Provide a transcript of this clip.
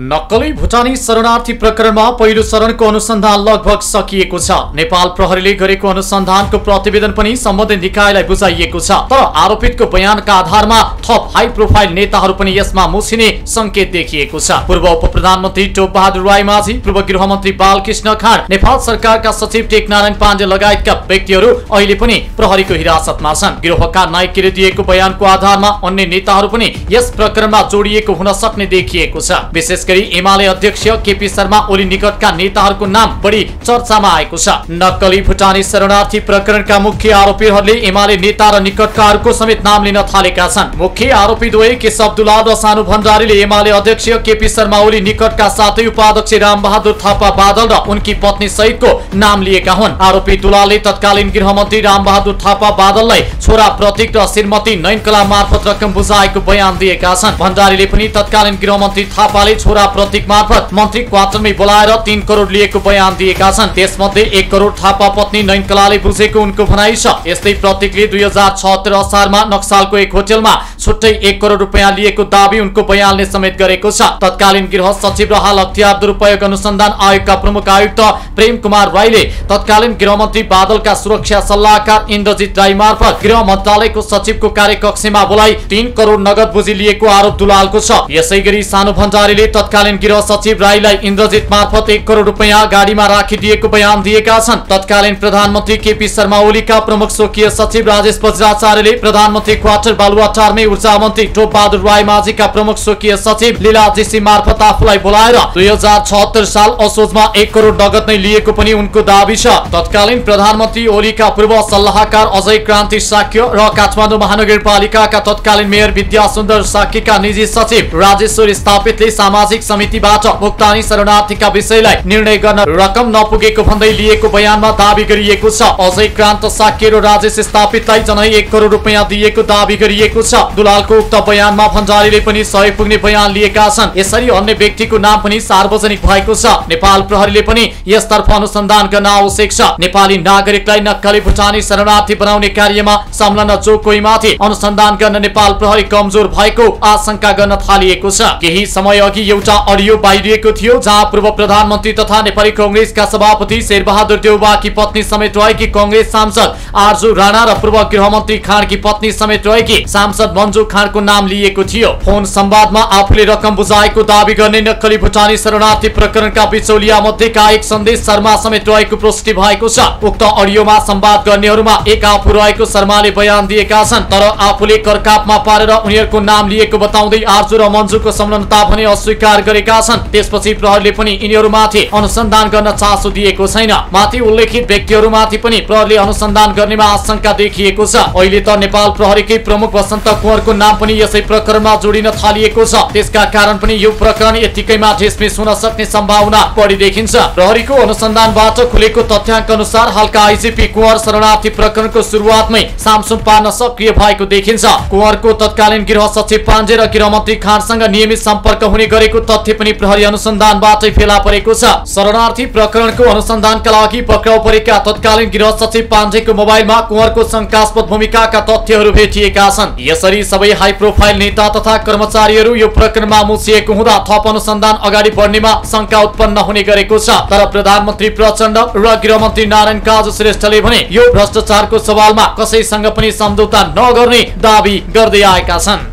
नक्कली भुटानी शरणार्थी प्रकरणमा पहिलो चरणको अनुसन्धान लगभग सकिएको छ। नेपाल प्रहरीले गरेको अनुसन्धानको प्रतिवेदन पनि सम्बन्धित निकायलाई बुझाइएको छ। तर आरोपितको बयानका आधारमा थप हाई प्रोफाइल नेताहरू पनि यसमा मुसिने संकेत देखिएको छ। पूर्व उप प्रधानमन्त्री टोप बहादुर राई माझी पूर्व गृहमन्त्री बालकृष्ण खाँड नेपाल सरकारका सचिव टेकनारायण पाण्डे लगायतका व्यक्तिहरू अहिले पनि प्रहरीको हिरासतमा छन्। गृहका नायकले दिएको बयानको आधारमा अन्य नेताहरू पनि यस प्रकरणमा जोडिएको हुन सक्ने देखिएको छ। विशेष गरी एमाले अध्यक्ष केपी शर्मा ओली निकटका नेताहरूको नाम बढी चर्चामा आएको छ। नक्कली भुटानी शरणार्थी प्रकरणका मुख्य आरोपीहरूले एमाले नेता र निकटकाहरूको समेत नाम लिन थालेका छन्। मुख्य आरोपी द्वय केशव दुलाल र सानु भण्डारीले एमाले अध्यक्ष केपी शर्मा ओली निकटका साथै उपाध्यक्ष रामबहादुर थापा बादल र उनकी पत्नी सहितको नाम लिएका हुन्। आरोपी दुलालले तत्कालीन गृहमन्त्री रामबहादुर थापा बादललाई छोरा प्रतीक र श्रीमती नयनकला मार्फत रकम बुझाएको बयान दिएका छन्। भण्डारीले पनि तत्कालीन गृहमन्त्री थापाले छोरा छोरा प्रतीक मार्फत मन्त्री क्वार्टरमै बोलाएर तीन करोड लिएको बयान दिएका छन्। त्यसमध्ये एक करोड थापा पत्नी नैनकलाले बुझेको उनको भनाइ छ। यस्तै प्रतीकले दुई हजार छहत्तर असारमा नक्सालको एक होटेलमा छुट्टै एक करोड रुपियाँ लिएको दावी उनको बयानले समेत गरेको छ। तत्कालीन गृह सचिव र हाल अख्तियार दुरुपयोग अनुसन्धान आयोगका प्रमुख आयुक्त प्रेम कुमार राईले तत्कालीन गृहमन्त्री बादलका सुरक्षा सल्लाहकार इन्द्रजित राई मार्फत गृह मन्त्रालयको सचिवको कार्यकक्षमा बोलाई तीन करोड नगद बुझी लिएको आरोप दुलालको छ। यसै गरी सानु भण्डारीले तत्कालीन गृह सचिव राईलाई इन्द्रजित मार्फत एक करोड रुपियाँ गाडीमा राखिदिएको बयान दिएका छन्। तत्कालीन प्रधानमन्त्री केपी शर्मा ओलीका प्रमुख स्वकीय सचिव राजेश बज्राचार्यले प्रधानमन्त्री क्वार्टर बालुवाटारमै ऊर्जा मन्त्री टोप बहादुर राई माझीका प्रमुख स्वकीय सचिव लीला जेसी मार्फत आफूलाई बोलाएर दुई साल असोजमा एक करोड नगद नै लिएको पनि उनको दावी छ। तत्कालीन प्रधानमन्त्री ओलीका पूर्व सल्लाहकार अजय क्रान्ति साक्य र काठमाडौँ महानगरपालिकाका तत्कालीन मेयर विद्या सुन्दर साक्यका निजी सचिव राजेश्वर स्थापितले सामाजिक सामाजिक समितिबाट भुक्तानी शरणार्थीका विषयलाई निर्णय गर्न रकम नपुगेको भन्दै लिएको बयानमा दावी गरिएको छ अझै क्रान्त साक्य र राजेश स्थापितलाई जनै एक करोड रुपियाँ दिएको दावी गरिएको छ दुलालको उक्त बयानमा भण्डारीले पनि सहयोग पुग्ने बयान लिएका छन् यसरी अन्य व्यक्तिको नाम पनि सार्वजनिक भएको छ नेपाल प्रहरीले पनि यसतर्फ अनुसन्धान गर्न आवश्यक छ नेपाली नागरिकलाई नक्कली भुटानी शरणार्थी बनाउने कार्यमा संलग्न जो कोही माथि अनुसन्धान गर्न नेपाल प्रहरी कमजोर भएको आशंका गर्न थालिएको छ केही समय अघि एउटा अडियो बाहिरिएको थियो जहाँ पूर्व प्रधानमन्त्री तथा नेपाली कंग्रेसका सभापति शेरबहादुर देउबाकी पत्नी समेत रहेकी कंग्रेस सांसद आर्जु राणा र पूर्व गृहमन्त्री खाँडकी पत्नी समेत रहेकी सांसद मन्जु खाँडको नाम लिएको थियो। फोन संवादमा आफूले रकम बुझाएको दावी गर्ने नक्कली भुटानी शरणार्थी प्रकरणका बिचौलिया मध्येका एक सन्देश शर्मा समेत रहेको पुष्टि भएको छ। उक्त अडियोमा संवाद गर्नेहरूमा एक आफू रहेको शर्माले बयान दिएका छन् तर आफूले करकापमा पारेर उनीहरूको नाम लिएको बताउँदै आर्जु र मन्जुको संलग्नता भने अस्वीकार गिरफ्तार गरेका छन्। त्यसपछि प्रहरले पनि यिनीहरूमाथि अनुसन्धान गर्न चासो दिएको छैन। माथि उल्लेखित व्यक्तिहरूमाथि पनि प्रहरले अनुसन्धान गर्नेमा आशंका देखिएको छ। अहिले त नेपाल प्रहरीकै प्रमुख वसन्त कुँवरको नाम पनि यसै प्रकरणमा जोडिन थालिएको छ। त्यसका कारण पनि यो प्रकरण यतिकैमा ठेसमिस हुन सक्ने सम्भावना बढी देखिन्छ। प्रहरीको अनुसन्धानबाट खुलेको तथ्याङ्क अनुसार हालका आइजिपी कुँवर शरणार्थी प्रकरणको सुरुवातमै सामसुम पार्न सक्रिय भएको देखिन्छ। कुँवरको तत्कालीन गृह सचिव पाण्डे र गृहमन्त्री खानसँग नियमित सम्पर्क हुने गरेको तथ्य पनि प्रहरी अनुसन्धानबाटै फेला परेको छ। शरणार्थी प्रकरणको अनुसन्धानका लागि पक्राउ परेका तत्कालीन गृह सचिव पाण्डेको मोबाइलमा कुँवरको शङ्कास्पद भूमिकाका तथ्यहरू भेटिएका छन्। यसरी सबै हाई प्रोफाइल नेता तथा कर्मचारीहरू यो प्रकरणमा मुसिएको हुँदा थप अनुसन्धान अगाडि बढ्नेमा शङ्का उत्पन्न हुने गरेको छ। तर प्रधानमन्त्री प्रचण्ड र गृहमन्त्री नारायण काजु श्रेष्ठले भने यो भ्रष्टाचारको सवालमा कसैसँग पनि सम्झौता नगर्ने दावी गर्दै आएका छन्।